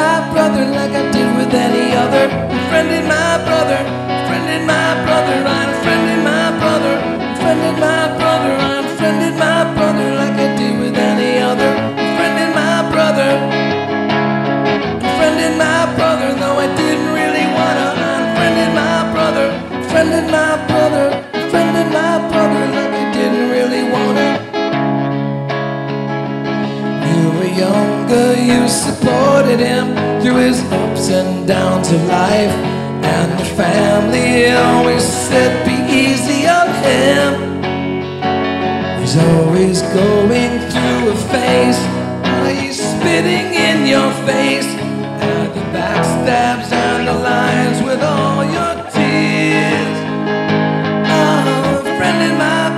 my brother like I did with any other. Friended my brother, friended my brother, unfriended my brother, friended my brother, unfriended my brother like I did with any other. Friended my brother, friended my brother, though I didn't really wanna. Unfriended my brother, friended my brother, friended my brother like I didn't really wanna. You were younger, you supposed him through his ups and downs of life. And the family always said, be easy on him. He's always going through a phase. While he's spitting in your face. And the backstabs and the lies with all your tears. Oh, friending my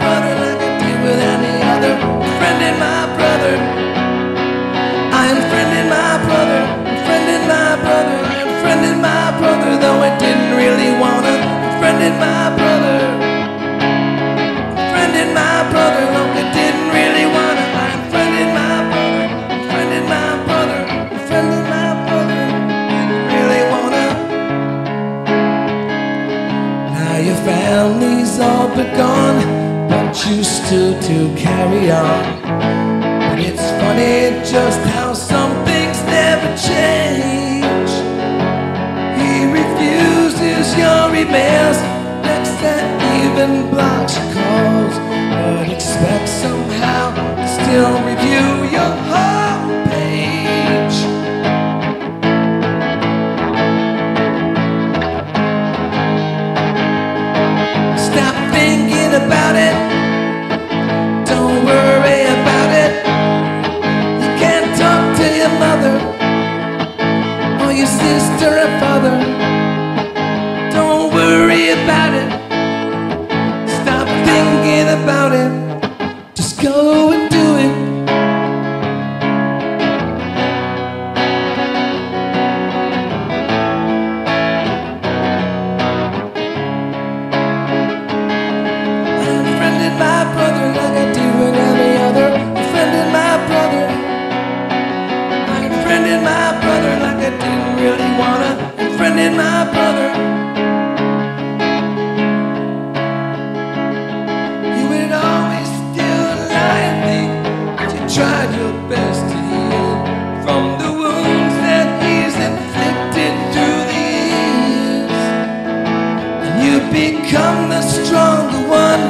all but you still to carry on. But it's funny just how some things never change. He refuses your emails, next that even blocks your calls, but expects somehow to still sister or father. Don't worry about it. Stop thinking about I'm my brother. You would always still lie and think that you tried your best to heal from the wounds that he's inflicted through the years. And you become the stronger one,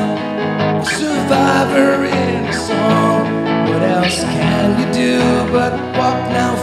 a survivor in a song. What else can you do but walk now